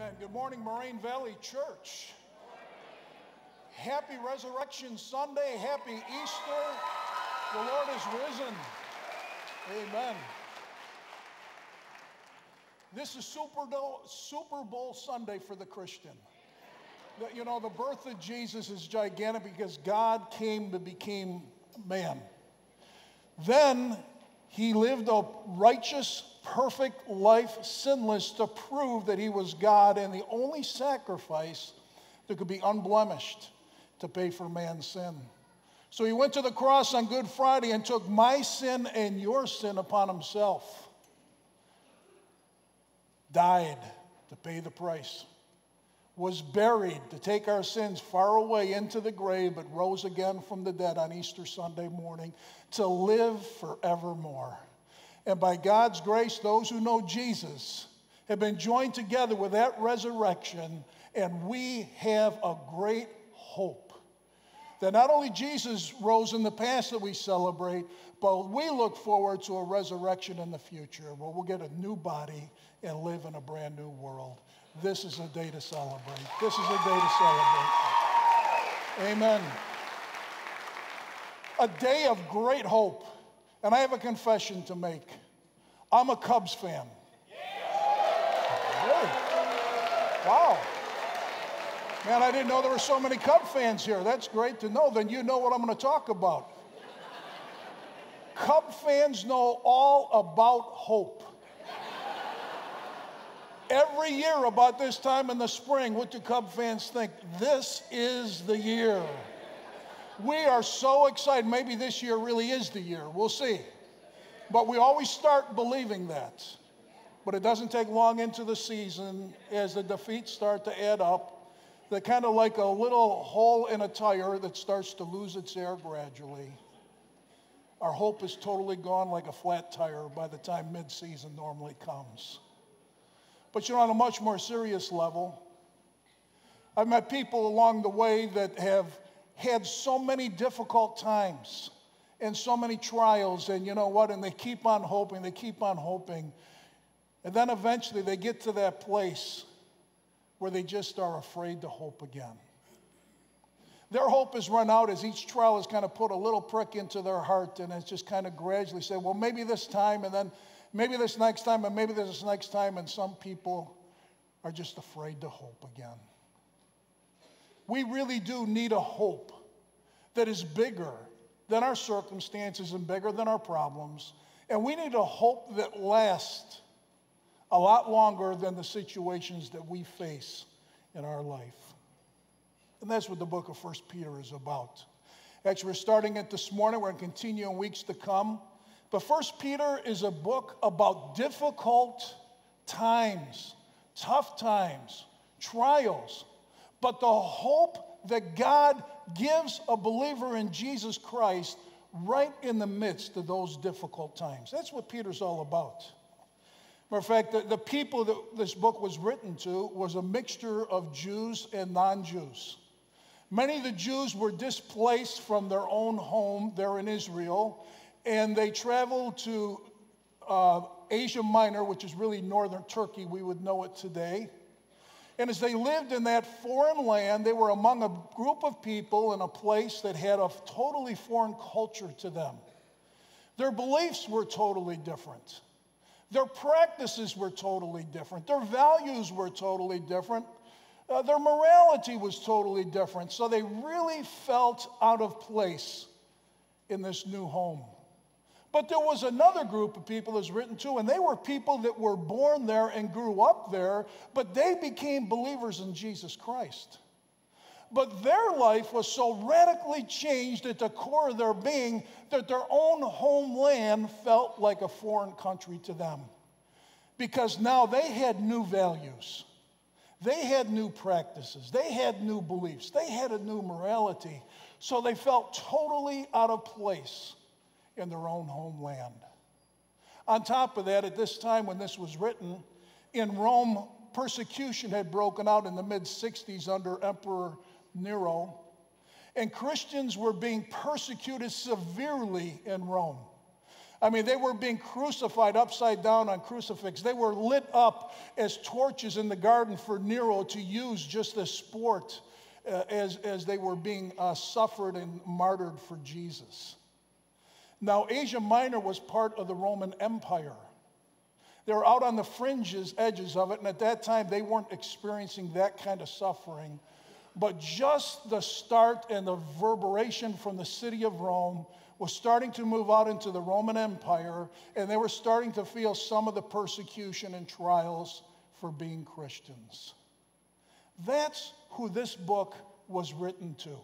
Amen. Good morning, Moraine Valley Church. Happy Resurrection Sunday. Happy Easter. The Lord is risen. Amen. This is Super Bowl, Super Bowl Sunday for the Christian. You know, the birth of Jesus is gigantic because God came to became man. Then he lived a righteous, perfect life, sinless, to prove that he was God and the only sacrifice that could be unblemished to pay for man's sin. So he went to the cross on Good Friday and took my sin and your sin upon himself. Died to pay the price. Was buried to take our sins far away into the grave, but rose again from the dead on Easter Sunday morning to live forevermore. And by God's grace, those who know Jesus have been joined together with that resurrection, and we have a great hope that not only Jesus rose in the past that we celebrate, but we look forward to a resurrection in the future where we'll get a new body and live in a brand new world. This is a day to celebrate. This is a day to celebrate. Amen. A day of great hope. And I have a confession to make. I'm a Cubs fan. Really? Wow. Man, I didn't know there were so many Cub fans here. That's great to know. Then you know what I'm going to talk about. Cub fans know all about hope. Every year, about this time in the spring, what do Cub fans think? This is the year. We are so excited. Maybe this year really is the year. We'll see. But we always start believing that. But it doesn't take long into the season as the defeats start to add up. They're kind of like a little hole in a tire that starts to lose its air gradually. Our hope is totally gone like a flat tire by the time midseason normally comes. But you're on a much more serious level, I've met people along the way that have had so many difficult times and so many trials, and you know what? And they keep on hoping, they keep on hoping. And then eventually they get to that place where they just are afraid to hope again. Their hope is run out as each trial has kind of put a little prick into their heart, and it's just kind of gradually said, well, maybe this time, and then maybe this next time, and maybe this next time, and some people are just afraid to hope again. We really do need a hope that is bigger than our circumstances and bigger than our problems. And we need a hope that lasts a lot longer than the situations that we face in our life. And that's what the book of First Peter is about. Actually, we're starting it this morning. We're going to continue in weeks to come. But First Peter is a book about difficult times, tough times, trials, but the hope that God gives a believer in Jesus Christ right in the midst of those difficult times. That's what Peter's all about. Matter of fact, the, the people that this book was written to was a mixture of Jews and non Jews. Many of the Jews were displaced from their own home there in Israel, and they traveled to uh, Asia Minor, which is really northern Turkey, we would know it today. And as they lived in that foreign land, they were among a group of people in a place that had a totally foreign culture to them. Their beliefs were totally different. Their practices were totally different. Their values were totally different. Uh, their morality was totally different. So they really felt out of place in this new home. But there was another group of people that's written to, and they were people that were born there and grew up there, but they became believers in Jesus Christ. But their life was so radically changed at the core of their being that their own homeland felt like a foreign country to them. Because now they had new values, they had new practices, they had new beliefs, they had a new morality. So they felt totally out of place in their own homeland. On top of that, at this time when this was written, in Rome, persecution had broken out in the mid 60s under Emperor Nero, and Christians were being persecuted severely in Rome. I mean, they were being crucified upside down on crucifix. They were lit up as torches in the garden for Nero to use just as sport uh, as, as they were being uh, suffered and martyred for Jesus. Now, Asia Minor was part of the Roman Empire. They were out on the fringes, edges of it, and at that time they weren't experiencing that kind of suffering. But just the start and the reverberation from the city of Rome was starting to move out into the Roman Empire, and they were starting to feel some of the persecution and trials for being Christians. That's who this book was written to.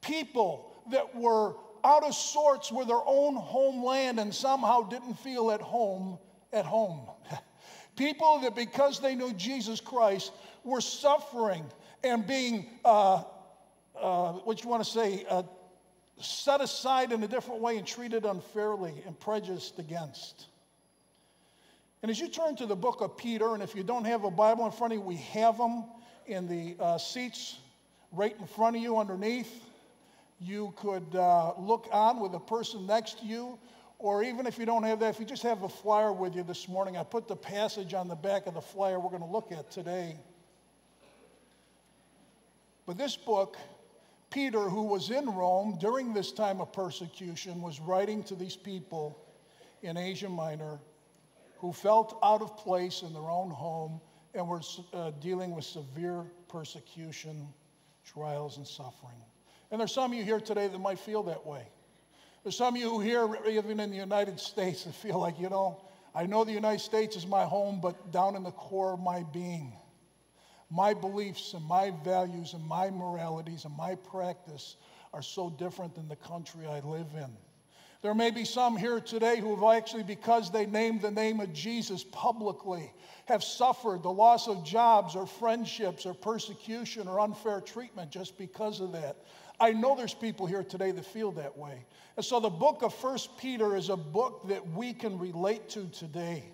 People that were out of sorts with their own homeland and somehow didn't feel at home at home. People that, because they knew Jesus Christ, were suffering and being, uh, uh, what you want to say, uh, set aside in a different way and treated unfairly and prejudiced against. And as you turn to the book of Peter, and if you don't have a Bible in front of you, we have them in the uh, seats right in front of you underneath. You could uh, look on with a person next to you or even if you don't have that, if you just have a flyer with you this morning, I put the passage on the back of the flyer we're going to look at today. But this book, Peter, who was in Rome during this time of persecution, was writing to these people in Asia Minor who felt out of place in their own home and were uh, dealing with severe persecution, trials, and suffering. And there's some of you here today that might feel that way. There's some of you here, even in the United States, that feel like, you know, I know the United States is my home, but down in the core of my being, my beliefs and my values and my moralities and my practice are so different than the country I live in. There may be some here today who have actually, because they named the name of Jesus publicly, have suffered the loss of jobs or friendships or persecution or unfair treatment just because of that. I know there's people here today that feel that way. And so the book of First Peter is a book that we can relate to today.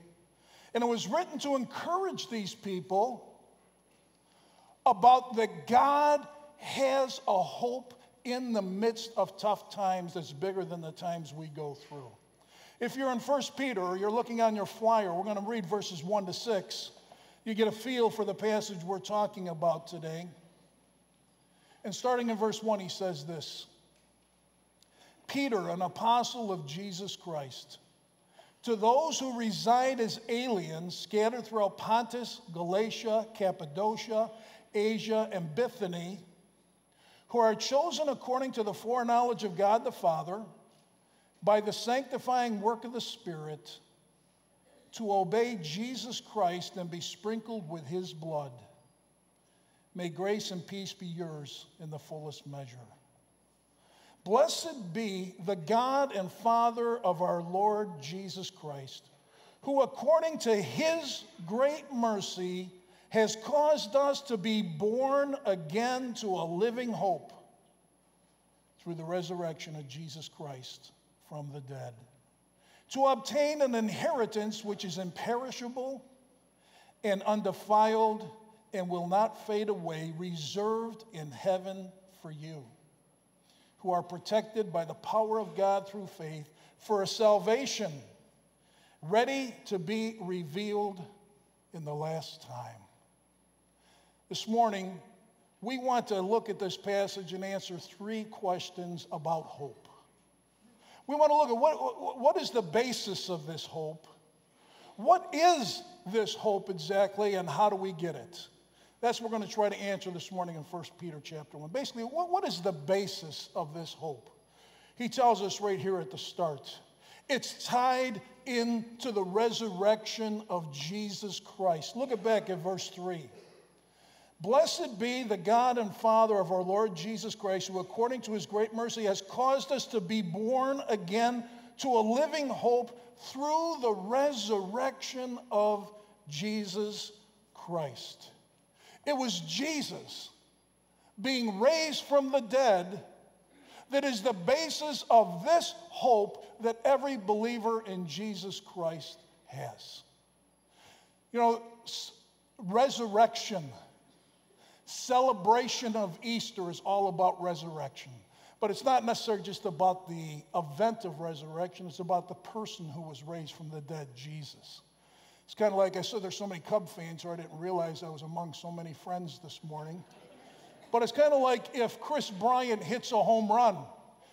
And it was written to encourage these people about that God has a hope in the midst of tough times that's bigger than the times we go through. If you're in First Peter or you're looking on your flyer, we're going to read verses 1 to 6. You get a feel for the passage we're talking about today. And starting in verse 1, he says this Peter, an apostle of Jesus Christ, to those who reside as aliens scattered throughout Pontus, Galatia, Cappadocia, Asia, and Bithynia, who are chosen according to the foreknowledge of God the Father by the sanctifying work of the Spirit to obey Jesus Christ and be sprinkled with his blood. May grace and peace be yours in the fullest measure. Blessed be the God and Father of our Lord Jesus Christ, who according to his great mercy has caused us to be born again to a living hope through the resurrection of Jesus Christ from the dead, to obtain an inheritance which is imperishable and undefiled and will not fade away, reserved in heaven for you, who are protected by the power of God through faith for a salvation ready to be revealed in the last time. This morning, we want to look at this passage and answer three questions about hope. We want to look at what, what is the basis of this hope? What is this hope exactly, and how do we get it? That's what we're going to try to answer this morning in 1 Peter chapter 1. Basically, what, what is the basis of this hope? He tells us right here at the start. It's tied into the resurrection of Jesus Christ. Look at back at verse 3. Blessed be the God and Father of our Lord Jesus Christ, who according to his great mercy has caused us to be born again to a living hope through the resurrection of Jesus Christ. It was Jesus being raised from the dead that is the basis of this hope that every believer in Jesus Christ has. You know, resurrection, celebration of Easter is all about resurrection. But it's not necessarily just about the event of resurrection, it's about the person who was raised from the dead, Jesus. It's kind of like I said, there's so many Cub fans here, I didn't realize I was among so many friends this morning. But it's kind of like if Kris Bryant hits a home run.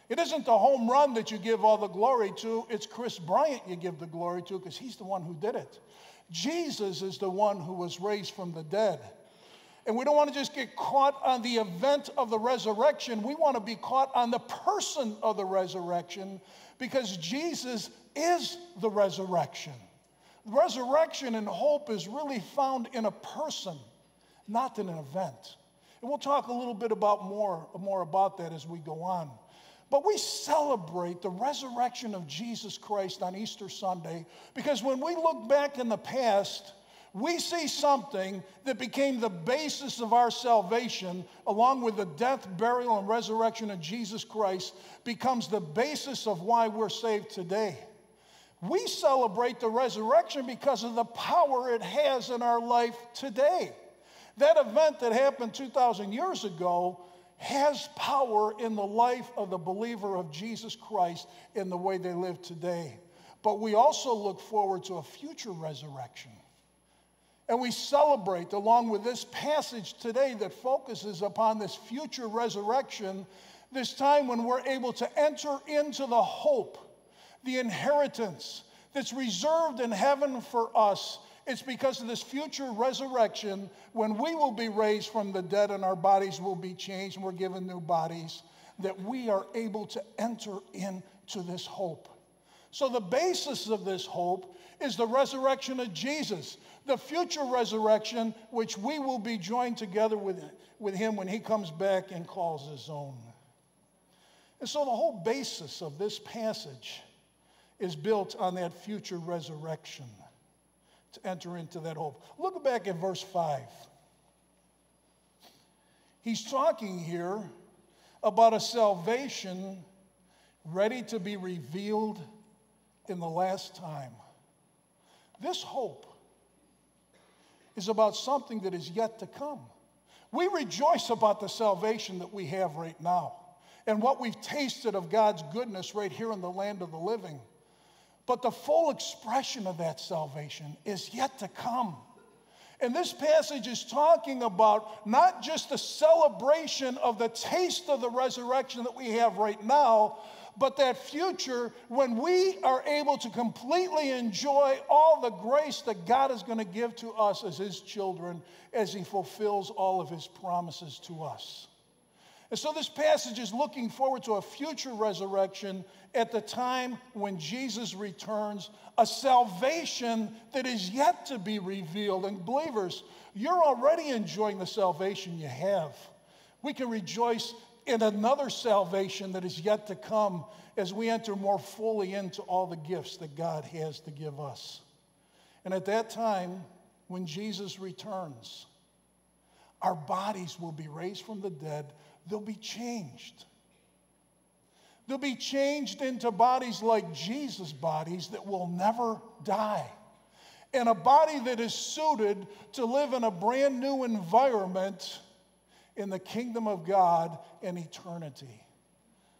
It isn't the home run that you give all the glory to, it's Kris Bryant you give the glory to because he's the one who did it. Jesus is the one who was raised from the dead. And we don't want to just get caught on the event of the resurrection. We want to be caught on the person of the resurrection because Jesus is the resurrection. Resurrection and hope is really found in a person, not in an event. And we'll talk a little bit about more, more about that as we go on. But we celebrate the resurrection of Jesus Christ on Easter Sunday because when we look back in the past, we see something that became the basis of our salvation, along with the death, burial, and resurrection of Jesus Christ, becomes the basis of why we're saved today. We celebrate the resurrection because of the power it has in our life today. That event that happened 2,000 years ago has power in the life of the believer of Jesus Christ in the way they live today. But we also look forward to a future resurrection. And we celebrate, along with this passage today that focuses upon this future resurrection, this time when we're able to enter into the hope, the inheritance that's reserved in heaven for us. It's because of this future resurrection when we will be raised from the dead and our bodies will be changed and we're given new bodies that we are able to enter into this hope. So, the basis of this hope is the resurrection of Jesus the future resurrection, which we will be joined together with, with him when he comes back and calls his own. And so the whole basis of this passage is built on that future resurrection to enter into that hope. Look back at verse 5. He's talking here about a salvation ready to be revealed in the last time. This hope is about something that is yet to come. We rejoice about the salvation that we have right now and what we've tasted of God's goodness right here in the land of the living. But the full expression of that salvation is yet to come. And this passage is talking about not just the celebration of the taste of the resurrection that we have right now, but that future when we are able to completely enjoy all the grace that God is going to give to us as His children as He fulfills all of His promises to us. And so this passage is looking forward to a future resurrection at the time when Jesus returns, a salvation that is yet to be revealed. And believers, you're already enjoying the salvation you have. We can rejoice in another salvation that is yet to come as we enter more fully into all the gifts that God has to give us. And at that time, when Jesus returns, our bodies will be raised from the dead, they'll be changed. They'll be changed into bodies like Jesus' bodies that will never die. And a body that is suited to live in a brand new environment in the kingdom of God in eternity.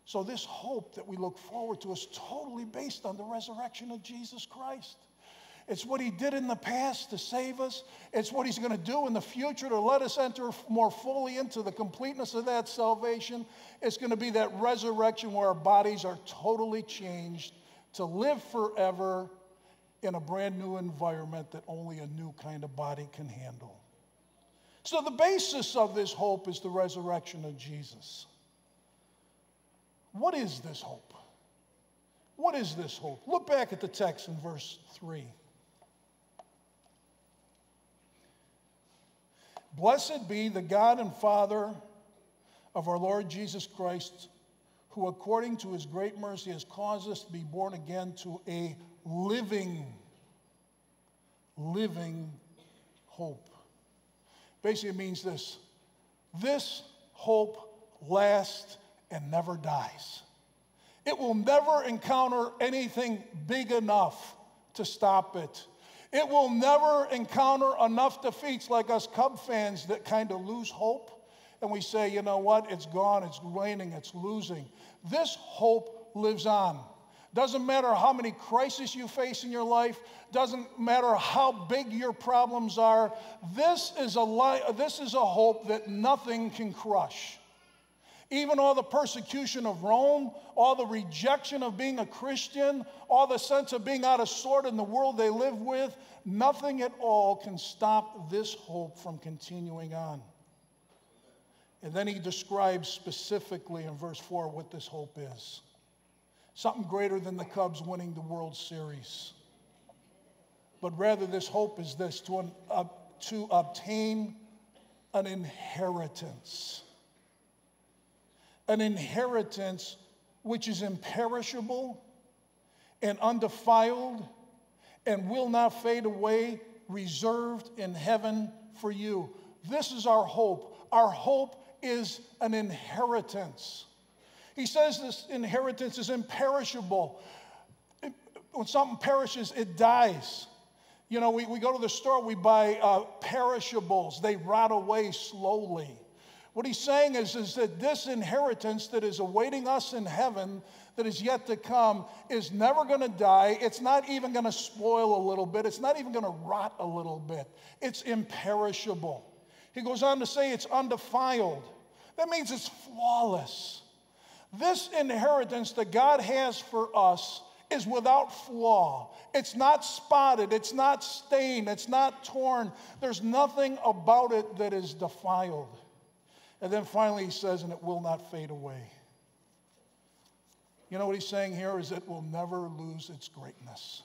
So, this hope that we look forward to is totally based on the resurrection of Jesus Christ. It's what he did in the past to save us. It's what he's going to do in the future to let us enter more fully into the completeness of that salvation. It's going to be that resurrection where our bodies are totally changed to live forever in a brand new environment that only a new kind of body can handle. So, the basis of this hope is the resurrection of Jesus. What is this hope? What is this hope? Look back at the text in verse 3. Blessed be the God and Father of our Lord Jesus Christ, who according to his great mercy has caused us to be born again to a living, living hope Basically, it means this this hope lasts and never dies. It will never encounter anything big enough to stop it. It will never encounter enough defeats like us Cub fans that kind of lose hope and we say, you know what, it's gone, it's waning, it's losing. This hope lives on. Doesn't matter how many crises you face in your life, doesn't matter how big your problems are. This is a, li- this is a hope that nothing can crush. Even all the persecution of Rome, all the rejection of being a Christian, all the sense of being out of sort in the world they live with, nothing at all can stop this hope from continuing on. And then he describes specifically in verse 4 what this hope is something greater than the Cubs winning the World Series. But rather, this hope is this to, uh, to obtain an inheritance. An inheritance which is imperishable and undefiled and will not fade away, reserved in heaven for you. This is our hope. Our hope is an inheritance. He says this inheritance is imperishable. When something perishes, it dies. You know, we, we go to the store, we buy uh, perishables, they rot away slowly. What he's saying is, is that this inheritance that is awaiting us in heaven, that is yet to come, is never going to die. It's not even going to spoil a little bit. It's not even going to rot a little bit. It's imperishable. He goes on to say it's undefiled. That means it's flawless. This inheritance that God has for us is without flaw. It's not spotted, it's not stained, it's not torn. There's nothing about it that is defiled. And then finally he says, and it will not fade away. You know what he's saying here is it will never lose its greatness.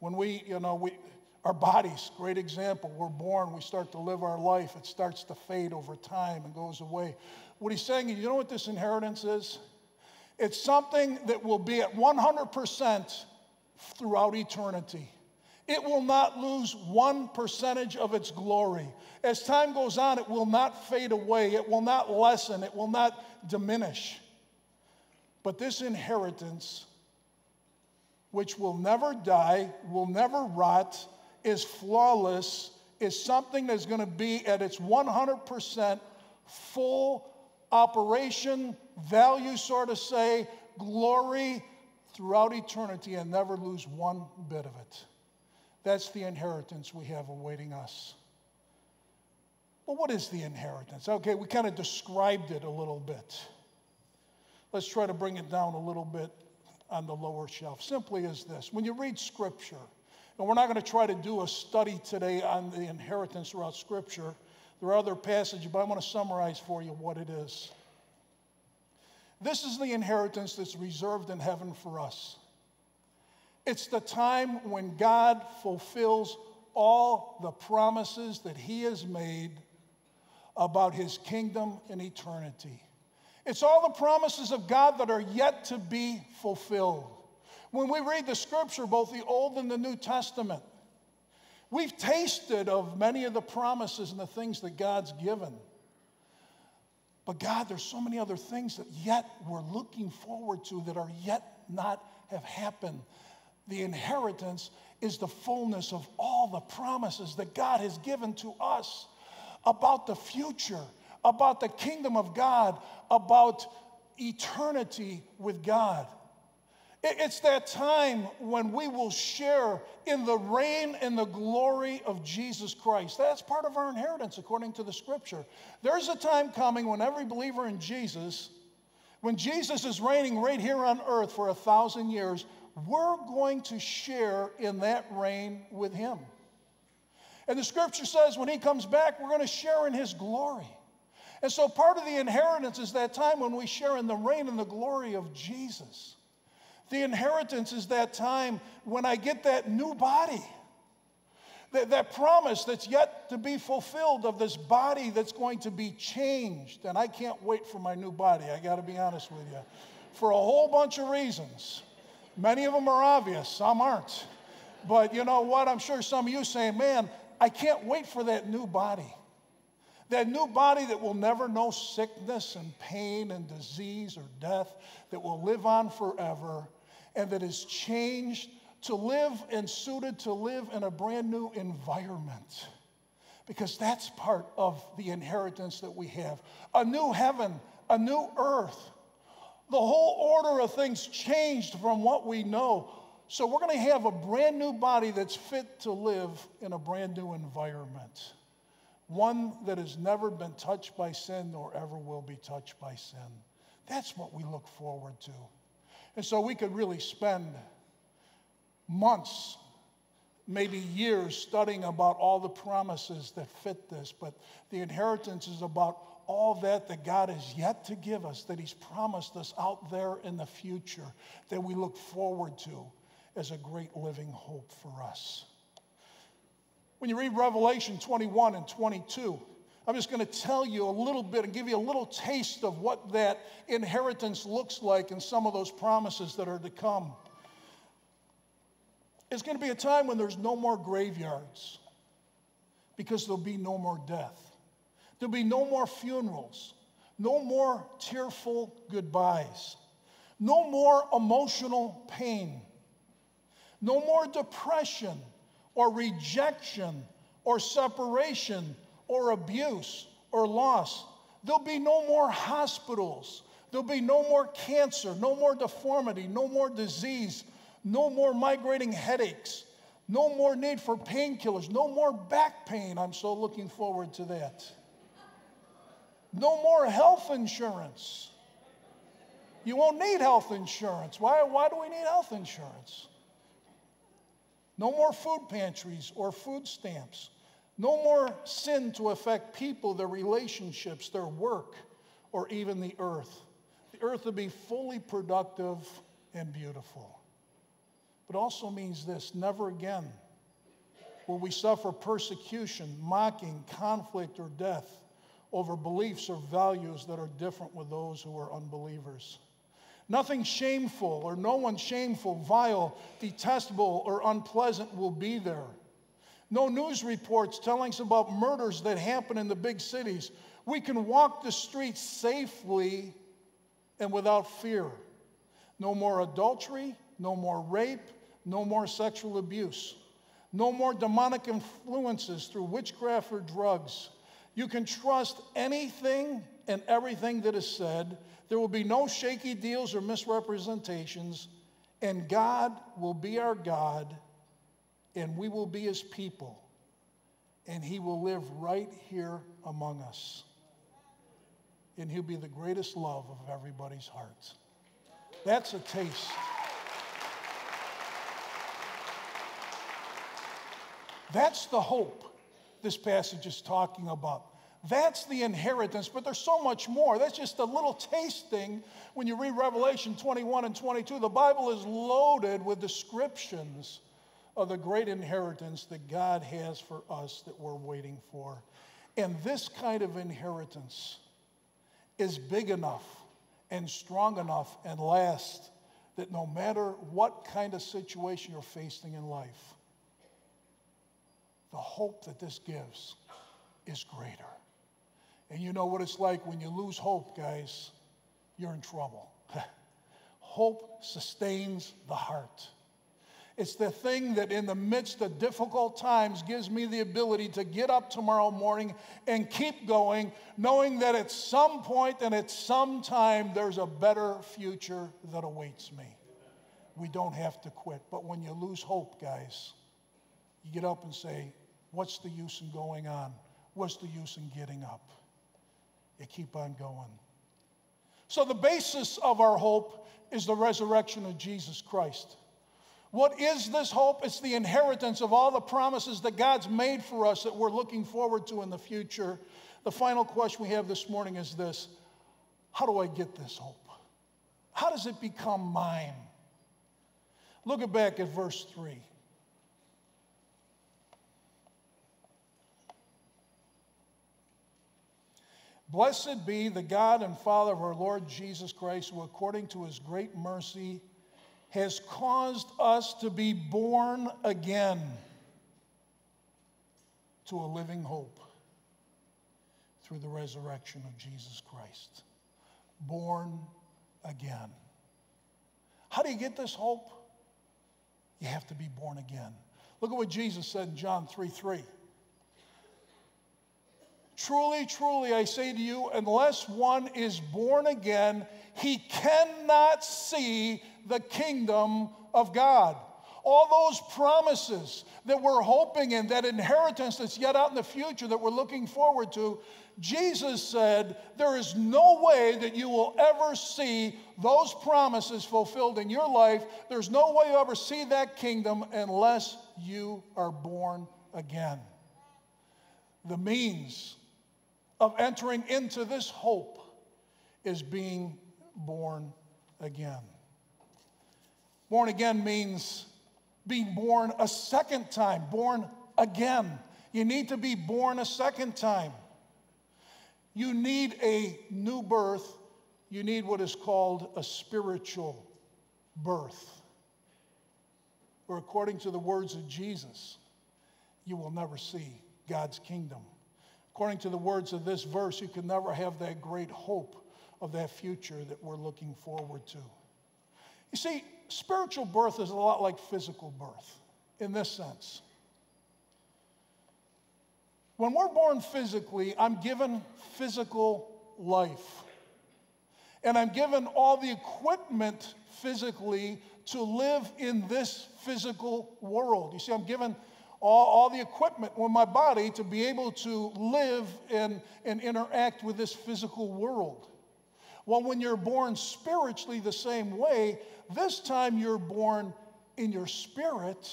When we, you know, we, our bodies, great example, we're born, we start to live our life, it starts to fade over time and goes away. What he's saying is, you know what this inheritance is? It's something that will be at 100% throughout eternity. It will not lose one percentage of its glory. As time goes on, it will not fade away, it will not lessen, it will not diminish. But this inheritance, which will never die, will never rot, is flawless, is something that's going to be at its 100% full operation, value, sort of say, glory throughout eternity and never lose one bit of it. That's the inheritance we have awaiting us. Well, what is the inheritance? Okay, we kind of described it a little bit. Let's try to bring it down a little bit on the lower shelf. Simply as this when you read Scripture, and we're not going to try to do a study today on the inheritance throughout Scripture, there are other passages, but I want to summarize for you what it is. This is the inheritance that's reserved in heaven for us. It's the time when God fulfills all the promises that He has made about His kingdom and eternity. It's all the promises of God that are yet to be fulfilled. When we read the scripture, both the Old and the New Testament, We've tasted of many of the promises and the things that God's given. But God, there's so many other things that yet we're looking forward to that are yet not have happened. The inheritance is the fullness of all the promises that God has given to us about the future, about the kingdom of God, about eternity with God. It's that time when we will share in the reign and the glory of Jesus Christ. That's part of our inheritance according to the scripture. There's a time coming when every believer in Jesus, when Jesus is reigning right here on earth for a thousand years, we're going to share in that reign with him. And the scripture says when he comes back, we're going to share in his glory. And so part of the inheritance is that time when we share in the reign and the glory of Jesus. The inheritance is that time when I get that new body. That, that promise that's yet to be fulfilled of this body that's going to be changed. And I can't wait for my new body, I got to be honest with you, for a whole bunch of reasons. Many of them are obvious, some aren't. But you know what? I'm sure some of you saying, man, I can't wait for that new body. That new body that will never know sickness and pain and disease or death, that will live on forever and that is changed to live and suited to live in a brand new environment. because that's part of the inheritance that we have. A new heaven, a new earth. The whole order of things changed from what we know. So we're going to have a brand new body that's fit to live in a brand new environment. One that has never been touched by sin nor ever will be touched by sin. That's what we look forward to. And so we could really spend months maybe years studying about all the promises that fit this, but the inheritance is about all that that God has yet to give us, that He's promised us out there in the future, that we look forward to as a great living hope for us. When you read Revelation 21 and 22, I'm just going to tell you a little bit and give you a little taste of what that inheritance looks like and some of those promises that are to come. It's going to be a time when there's no more graveyards because there'll be no more death. There'll be no more funerals, no more tearful goodbyes, no more emotional pain, no more depression or rejection or separation or abuse or loss. There'll be no more hospitals. There'll be no more cancer, no more deformity, no more disease, no more migrating headaches, no more need for painkillers, no more back pain. I'm so looking forward to that. No more health insurance. You won't need health insurance. Why, why do we need health insurance? No more food pantries or food stamps. No more sin to affect people, their relationships, their work, or even the earth. The earth will be fully productive and beautiful. But also means this never again will we suffer persecution, mocking, conflict, or death over beliefs or values that are different with those who are unbelievers. Nothing shameful or no one shameful, vile, detestable, or unpleasant will be there. No news reports telling us about murders that happen in the big cities. We can walk the streets safely and without fear. No more adultery, no more rape, no more sexual abuse, no more demonic influences through witchcraft or drugs. You can trust anything and everything that is said. There will be no shaky deals or misrepresentations, and God will be our God, and we will be his people, and he will live right here among us. And he'll be the greatest love of everybody's hearts. That's a taste. That's the hope this passage is talking about. That's the inheritance, but there's so much more. That's just a little tasting when you read Revelation 21 and 22. The Bible is loaded with descriptions of the great inheritance that God has for us that we're waiting for. And this kind of inheritance is big enough and strong enough and last that no matter what kind of situation you're facing in life, the hope that this gives is greater. And you know what it's like when you lose hope, guys, you're in trouble. hope sustains the heart. It's the thing that, in the midst of difficult times, gives me the ability to get up tomorrow morning and keep going, knowing that at some point and at some time there's a better future that awaits me. We don't have to quit. But when you lose hope, guys, you get up and say, What's the use in going on? What's the use in getting up? You keep on going. So, the basis of our hope is the resurrection of Jesus Christ. What is this hope? It's the inheritance of all the promises that God's made for us that we're looking forward to in the future. The final question we have this morning is this How do I get this hope? How does it become mine? Look back at verse 3. Blessed be the God and Father of our Lord Jesus Christ, who according to his great mercy has caused us to be born again to a living hope through the resurrection of Jesus Christ. Born again. How do you get this hope? You have to be born again. Look at what Jesus said in John 3 3. Truly, truly, I say to you, unless one is born again, he cannot see the kingdom of God. All those promises that we're hoping in, that inheritance that's yet out in the future that we're looking forward to, Jesus said, There is no way that you will ever see those promises fulfilled in your life. There's no way you ever see that kingdom unless you are born again. The means of entering into this hope is being born again. Born again means being born a second time, born again. You need to be born a second time. You need a new birth. You need what is called a spiritual birth. Or according to the words of Jesus, you will never see God's kingdom. According to the words of this verse, you can never have that great hope of that future that we're looking forward to. You see, spiritual birth is a lot like physical birth in this sense. When we're born physically, I'm given physical life. And I'm given all the equipment physically to live in this physical world. You see, I'm given all, all the equipment with my body to be able to live and, and interact with this physical world. Well, when you're born spiritually the same way, this time you're born in your spirit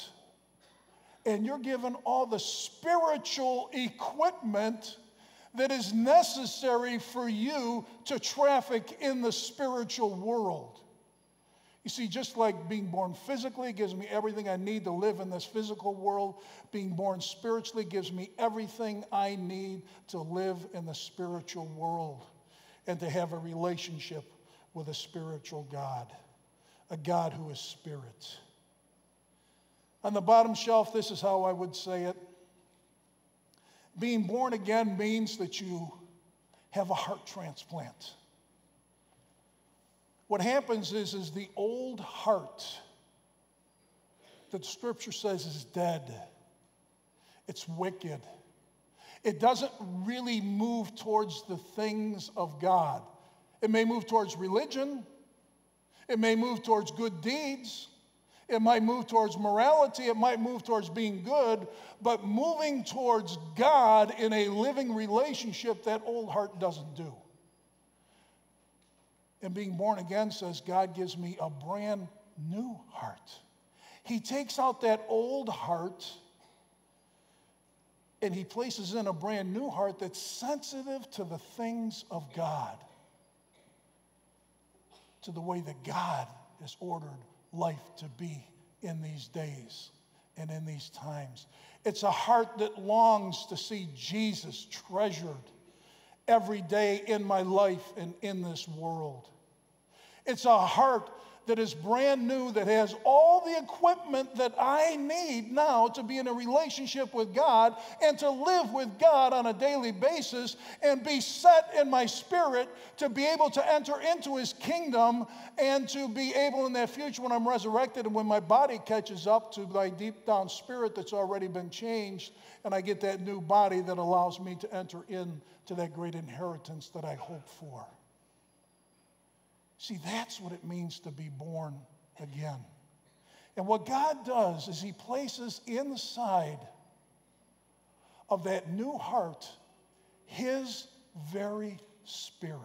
and you're given all the spiritual equipment that is necessary for you to traffic in the spiritual world. You see, just like being born physically gives me everything I need to live in this physical world, being born spiritually gives me everything I need to live in the spiritual world and to have a relationship with a spiritual God, a God who is spirit. On the bottom shelf, this is how I would say it. Being born again means that you have a heart transplant. What happens is, is the old heart that scripture says is dead. It's wicked. It doesn't really move towards the things of God. It may move towards religion. It may move towards good deeds. It might move towards morality, it might move towards being good, but moving towards God in a living relationship, that old heart doesn't do. And being born again says, God gives me a brand new heart. He takes out that old heart and he places in a brand new heart that's sensitive to the things of God, to the way that God has ordered life to be in these days and in these times. It's a heart that longs to see Jesus treasured every day in my life and in this world. It's a heart that is brand new, that has all the equipment that I need now to be in a relationship with God and to live with God on a daily basis and be set in my spirit to be able to enter into His kingdom and to be able in that future when I'm resurrected and when my body catches up to my deep down spirit that's already been changed and I get that new body that allows me to enter into that great inheritance that I hope for. See, that's what it means to be born again. And what God does is He places inside of that new heart His very spirit.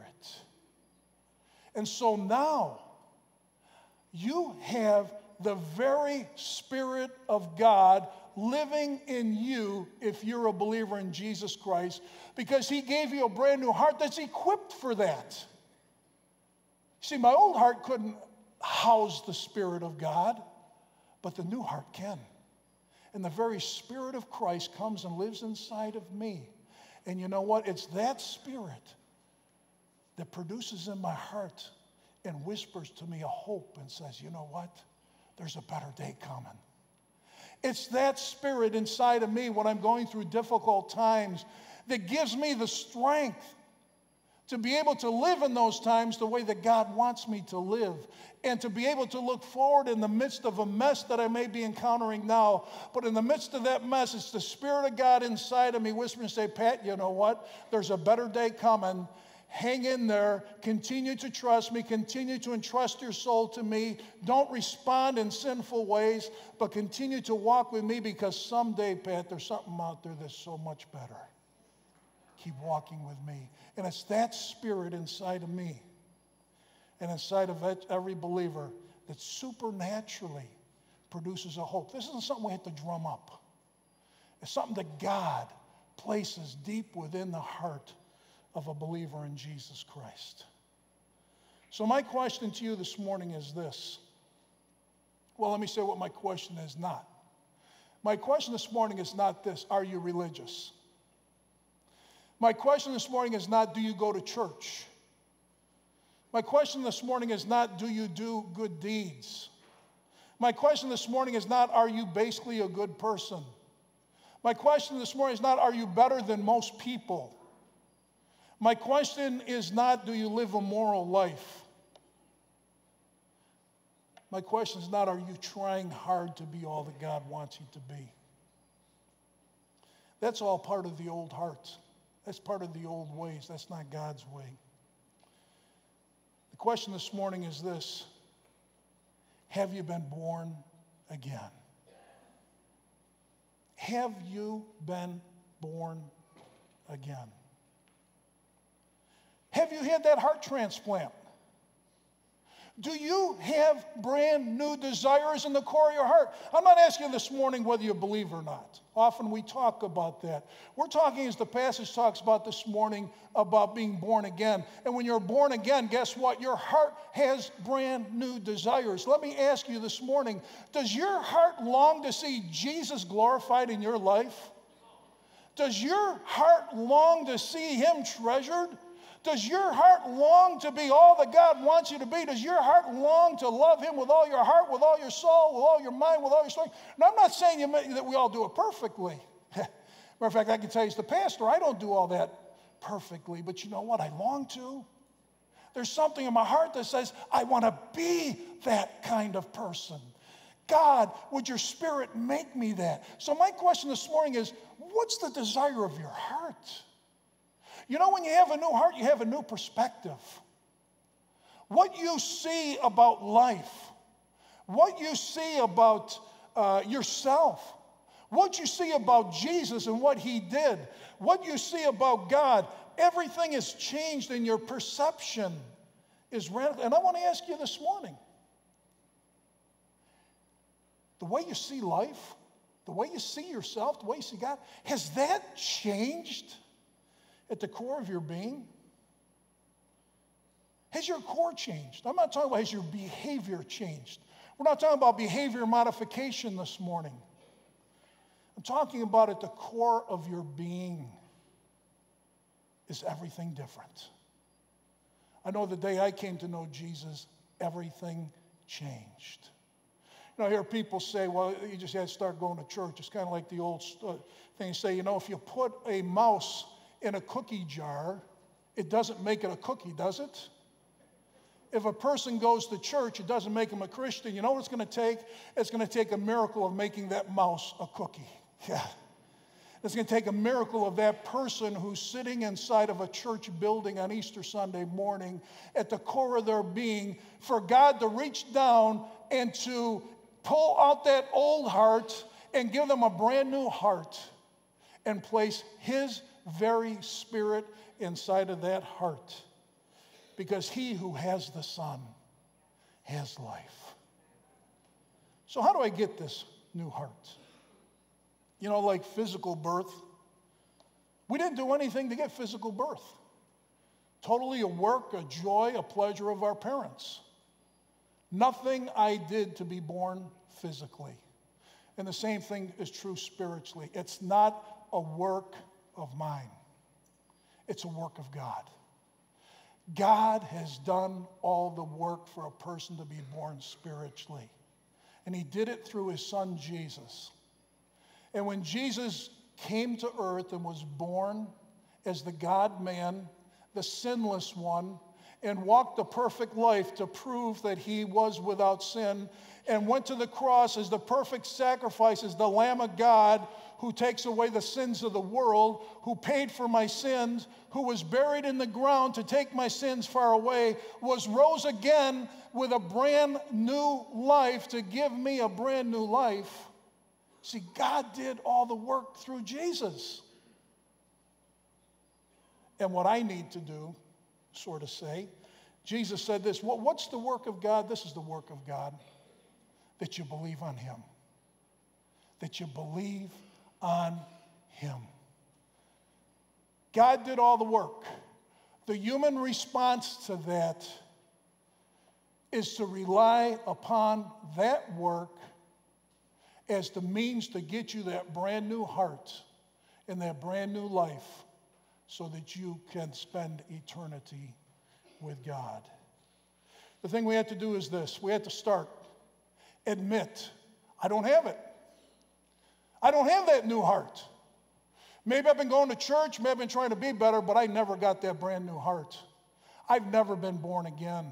And so now you have the very Spirit of God living in you if you're a believer in Jesus Christ because He gave you a brand new heart that's equipped for that. See, my old heart couldn't house the Spirit of God, but the new heart can. And the very Spirit of Christ comes and lives inside of me. And you know what? It's that Spirit that produces in my heart and whispers to me a hope and says, you know what? There's a better day coming. It's that spirit inside of me when I'm going through difficult times that gives me the strength to be able to live in those times the way that God wants me to live, and to be able to look forward in the midst of a mess that I may be encountering now. But in the midst of that mess, it's the Spirit of God inside of me whispering, say, Pat, you know what? There's a better day coming. Hang in there. Continue to trust me. Continue to entrust your soul to me. Don't respond in sinful ways, but continue to walk with me because someday, Pat, there's something out there that's so much better. Keep walking with me. And it's that spirit inside of me and inside of every believer that supernaturally produces a hope. This isn't something we have to drum up, it's something that God places deep within the heart of a believer in Jesus Christ. So, my question to you this morning is this. Well, let me say what my question is not. My question this morning is not this Are you religious? My question this morning is not Do you go to church? My question this morning is not, do you do good deeds? My question this morning is not, are you basically a good person? My question this morning is not, are you better than most people? My question is not, do you live a moral life? My question is not, are you trying hard to be all that God wants you to be? That's all part of the old heart. That's part of the old ways. That's not God's way. The question this morning is this Have you been born again? Have you been born again? Have you had that heart transplant? Do you have brand new desires in the core of your heart? I'm not asking this morning whether you believe or not. Often we talk about that. We're talking, as the passage talks about this morning, about being born again. And when you're born again, guess what? Your heart has brand new desires. Let me ask you this morning Does your heart long to see Jesus glorified in your life? Does your heart long to see him treasured? Does your heart long to be all that God wants you to be? Does your heart long to love Him with all your heart, with all your soul, with all your mind, with all your strength? Now, I'm not saying you, that we all do it perfectly. Matter of fact, I can tell you as the pastor, I don't do all that perfectly, but you know what? I long to. There's something in my heart that says, I want to be that kind of person. God, would your spirit make me that? So, my question this morning is what's the desire of your heart? You know, when you have a new heart, you have a new perspective. What you see about life, what you see about uh, yourself, what you see about Jesus and what he did, what you see about God, everything is changed and your perception is radical. And I want to ask you this morning the way you see life, the way you see yourself, the way you see God, has that changed? At the core of your being? Has your core changed? I'm not talking about has your behavior changed. We're not talking about behavior modification this morning. I'm talking about at the core of your being is everything different. I know the day I came to know Jesus, everything changed. You know, I hear people say, well, you just had to start going to church. It's kind of like the old uh, thing say, you know, if you put a mouse in a cookie jar, it doesn't make it a cookie, does it? If a person goes to church, it doesn't make them a Christian. You know what it's going to take? It's going to take a miracle of making that mouse a cookie. Yeah. It's going to take a miracle of that person who's sitting inside of a church building on Easter Sunday morning at the core of their being for God to reach down and to pull out that old heart and give them a brand new heart and place His very spirit inside of that heart. Because he who has the Son has life. So, how do I get this new heart? You know, like physical birth. We didn't do anything to get physical birth. Totally a work, a joy, a pleasure of our parents. Nothing I did to be born physically. And the same thing is true spiritually. It's not a work of mine, it's a work of God. God has done all the work for a person to be born spiritually. And he did it through his son Jesus. And when Jesus came to earth and was born as the God man the sinless one, and walked the perfect life to prove that he was without sin, and went to the cross as the perfect sacrifice, as the Lamb of God who takes away the sins of the world, who paid for my sins, who was buried in the ground to take my sins far away, was rose again with a brand new life to give me a brand new life. See, God did all the work through Jesus. And what I need to do, sort of say, Jesus said this well, What's the work of God? This is the work of God that you believe on Him. That you believe on Him. God did all the work. The human response to that is to rely upon that work as the means to get you that brand new heart and that brand new life so that you can spend eternity with God. The thing we have to do is this we have to start, admit, I don't have it. I don't have that new heart. Maybe I've been going to church, maybe I've been trying to be better, but I never got that brand new heart. I've never been born again.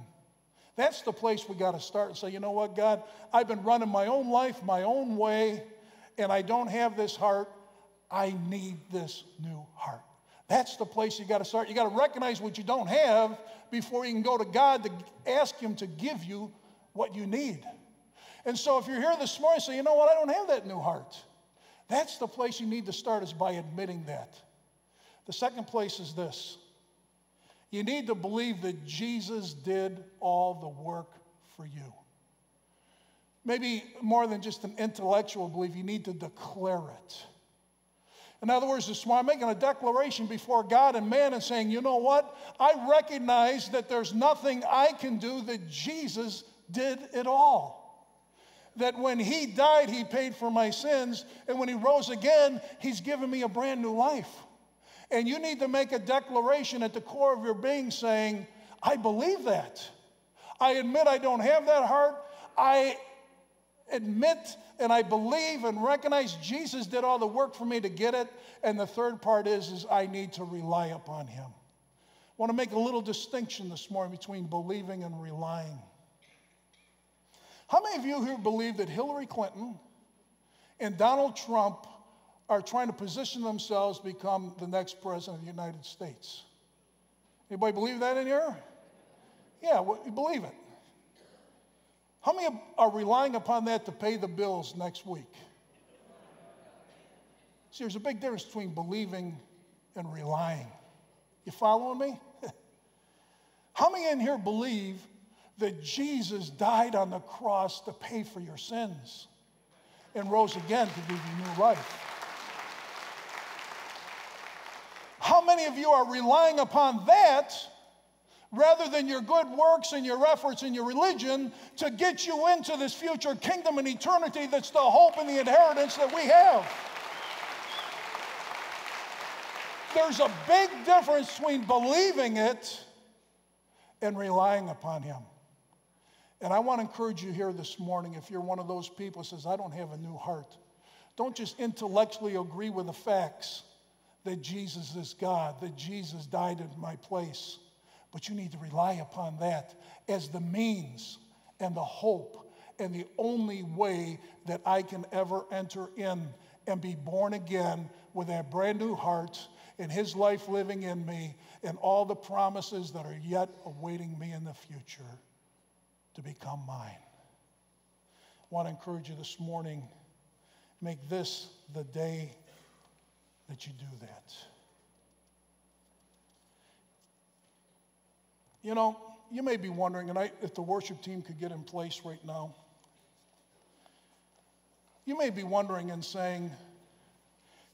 That's the place we got to start and say, you know what, God, I've been running my own life my own way, and I don't have this heart. I need this new heart. That's the place you got to start. You got to recognize what you don't have before you can go to God to ask Him to give you what you need. And so if you're here this morning, say, you know what, I don't have that new heart. That's the place you need to start is by admitting that. The second place is this. You need to believe that Jesus did all the work for you. Maybe more than just an intellectual belief, you need to declare it. In other words, this morning, I'm making a declaration before God and man and saying, you know what? I recognize that there's nothing I can do, that Jesus did it all. That when he died, he paid for my sins, and when he rose again, he's given me a brand new life. And you need to make a declaration at the core of your being saying, I believe that. I admit I don't have that heart. I admit and I believe and recognize Jesus did all the work for me to get it. And the third part is, is I need to rely upon him. I want to make a little distinction this morning between believing and relying. How many of you here believe that Hillary Clinton and Donald Trump are trying to position themselves to become the next president of the United States? Anybody believe that in here? Yeah, well, you believe it. How many are relying upon that to pay the bills next week? See, there's a big difference between believing and relying. You following me? How many in here believe that Jesus died on the cross to pay for your sins and rose again to give you new life? How many of you are relying upon that rather than your good works and your efforts and your religion to get you into this future kingdom and eternity that's the hope and the inheritance that we have. There's a big difference between believing it and relying upon Him. And I want to encourage you here this morning if you're one of those people who says, I don't have a new heart, don't just intellectually agree with the facts that Jesus is God, that Jesus died in my place. But you need to rely upon that as the means and the hope and the only way that I can ever enter in and be born again with that brand new heart and His life living in me and all the promises that are yet awaiting me in the future to become mine. I want to encourage you this morning make this the day that you do that. You know, you may be wondering, and I, if the worship team could get in place right now, you may be wondering and saying,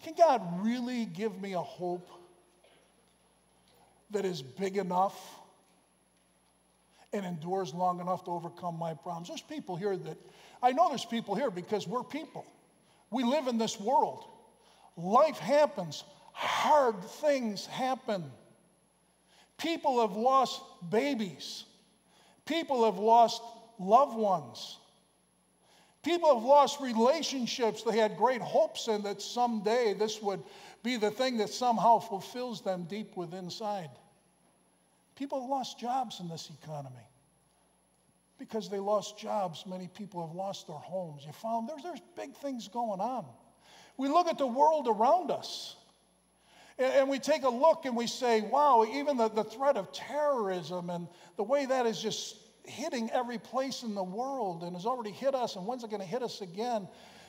can God really give me a hope that is big enough and endures long enough to overcome my problems? There's people here that, I know there's people here because we're people. We live in this world. Life happens, hard things happen. People have lost babies. People have lost loved ones. People have lost relationships they had great hopes in that someday this would be the thing that somehow fulfills them deep within inside. People have lost jobs in this economy. Because they lost jobs, many people have lost their homes. You found there's, there's big things going on. We look at the world around us and, and we take a look and we say, wow, even the, the threat of terrorism and the way that is just hitting every place in the world and has already hit us, and when's it going to hit us again?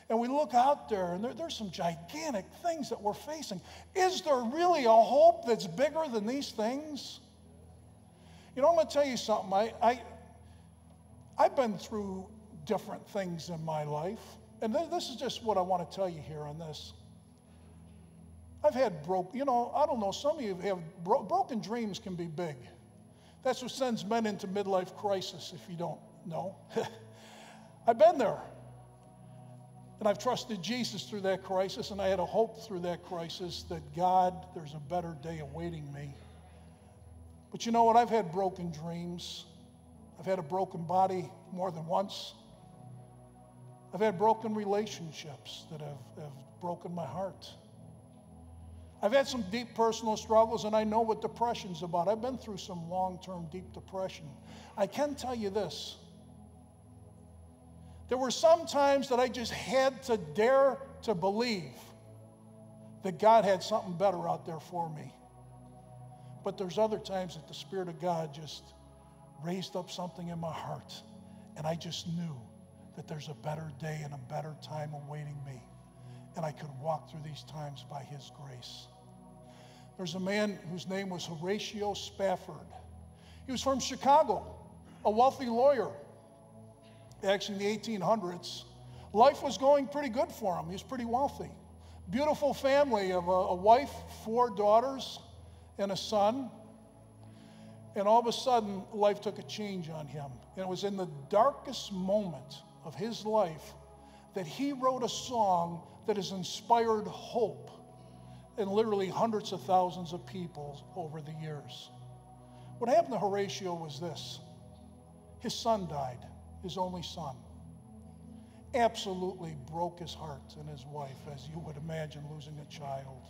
And we look out there, and there, there's some gigantic things that we're facing. Is there really a hope that's bigger than these things? You know, I'm going to tell you something. I, I, I've been through different things in my life, and th- this is just what I want to tell you here on this. I've had broke, you know, I don't know, some of you have bro- broken dreams can be big. That's what sends men into midlife crisis, if you don't know. I've been there. And I've trusted Jesus through that crisis, and I had a hope through that crisis that God, there's a better day awaiting me. But you know what? I've had broken dreams. I've had a broken body more than once. I've had broken relationships that have, have broken my heart. I've had some deep personal struggles, and I know what depression's about. I've been through some long term deep depression. I can tell you this there were some times that I just had to dare to believe that God had something better out there for me. But there's other times that the Spirit of God just raised up something in my heart, and I just knew that there's a better day and a better time awaiting me. And I could walk through these times by His grace. There's a man whose name was Horatio Spafford. He was from Chicago, a wealthy lawyer. Actually, in the 1800s, life was going pretty good for him. He was pretty wealthy. Beautiful family of a, a wife, four daughters, and a son. And all of a sudden, life took a change on him. And it was in the darkest moment of his life that he wrote a song that has inspired hope in literally hundreds of thousands of people over the years. What happened to Horatio was this his son died, his only son. Absolutely broke his heart and his wife, as you would imagine losing a child.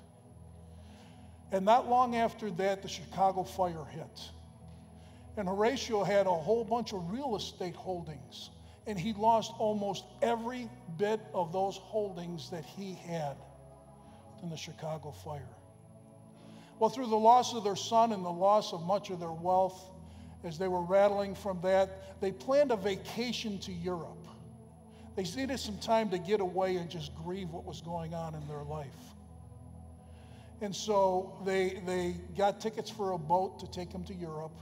And not long after that, the Chicago fire hit. And Horatio had a whole bunch of real estate holdings, and he lost almost every bit of those holdings that he had in the Chicago fire. Well, through the loss of their son and the loss of much of their wealth, as they were rattling from that, they planned a vacation to Europe. They needed some time to get away and just grieve what was going on in their life. And so they, they got tickets for a boat to take them to Europe.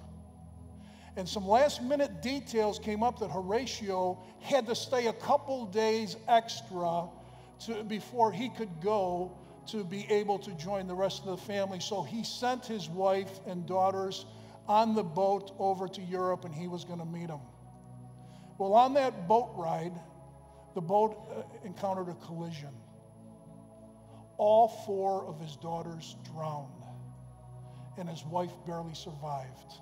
And some last minute details came up that Horatio had to stay a couple days extra to, before he could go to be able to join the rest of the family. So he sent his wife and daughters on the boat over to Europe and he was going to meet them. Well, on that boat ride, the boat uh, encountered a collision. All four of his daughters drowned, and his wife barely survived.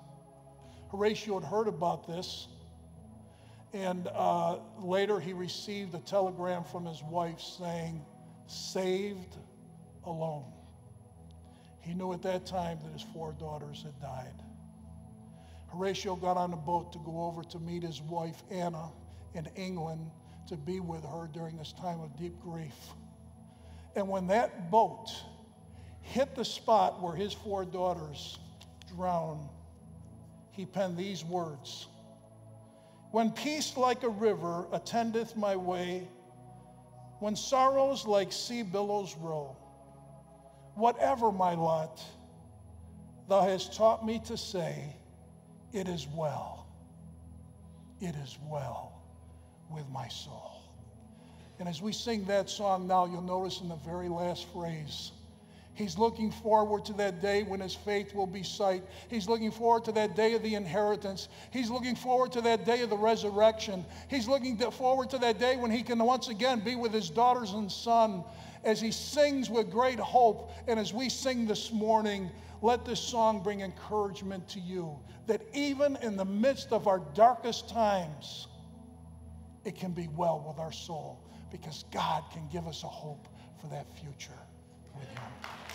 Horatio had heard about this, and uh, later he received a telegram from his wife saying, Saved alone. He knew at that time that his four daughters had died. Horatio got on a boat to go over to meet his wife, Anna, in England to be with her during this time of deep grief. And when that boat hit the spot where his four daughters drowned, he penned these words When peace like a river attendeth my way, when sorrows like sea billows roll, whatever my lot, thou hast taught me to say, It is well. It is well with my soul. And as we sing that song now, you'll notice in the very last phrase, He's looking forward to that day when his faith will be sight. He's looking forward to that day of the inheritance. He's looking forward to that day of the resurrection. He's looking forward to that day when he can once again be with his daughters and son as he sings with great hope. And as we sing this morning, let this song bring encouragement to you that even in the midst of our darkest times, it can be well with our soul because God can give us a hope for that future with Him.